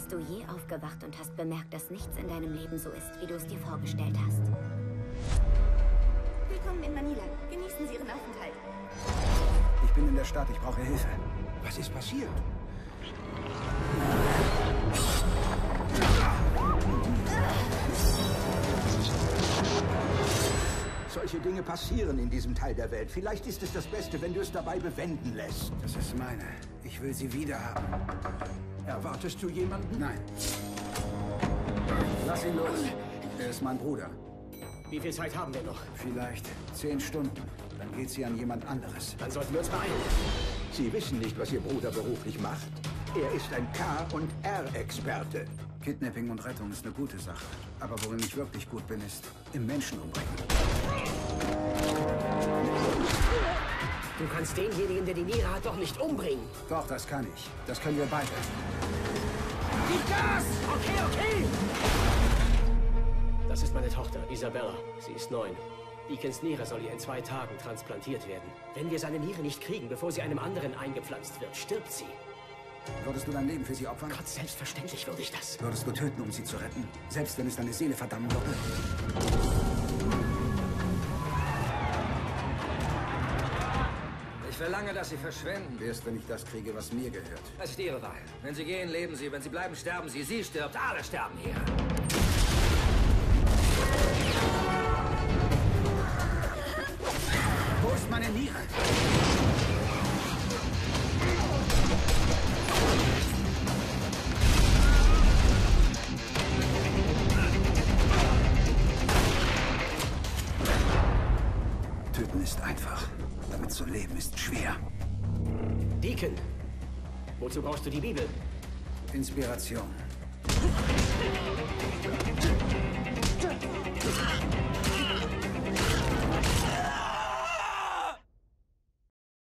Bist du je aufgewacht und hast bemerkt, dass nichts in deinem Leben so ist, wie du es dir vorgestellt hast? Willkommen in Manila. Genießen Sie Ihren Aufenthalt. Ich bin in der Stadt, ich brauche Hilfe. Was ist passiert? Solche Dinge passieren in diesem Teil der Welt. Vielleicht ist es das Beste, wenn du es dabei bewenden lässt. Das ist meine. Ich will sie wieder haben. Erwartest du jemanden? Nein. Lass ihn los. Er ist mein Bruder. Wie viel Zeit haben wir noch? Vielleicht zehn Stunden. Dann geht sie an jemand anderes. Dann sollten wir uns beeilen. Sie wissen nicht, was Ihr Bruder beruflich macht. Er ist ein K- und R-Experte. Kidnapping und Rettung ist eine gute Sache. Aber worin ich wirklich gut bin, ist im Menschen umbringen. Du kannst denjenigen, der die Niere hat, doch nicht umbringen. Doch, das kann ich. Das können wir beide. Gib Gas! Okay, okay! Das ist meine Tochter, Isabella. Sie ist neun. Deacons Niere soll ihr in zwei Tagen transplantiert werden. Wenn wir seine Niere nicht kriegen, bevor sie einem anderen eingepflanzt wird, stirbt sie. Würdest du dein Leben für sie opfern? Gott, selbstverständlich würde ich das. Würdest du töten, um sie zu retten? Selbst wenn es deine Seele verdammen würde? Ich verlange, dass Sie verschwinden. Erst wenn ich das kriege, was mir gehört. Das ist Ihre Wahl. Wenn Sie gehen, leben Sie. Wenn Sie bleiben, sterben Sie. Sie stirbt. Alle sterben hier. Wo ist meine Niere? Einfach. Damit zu leben ist schwer. Deacon, wozu brauchst du die Bibel? Inspiration.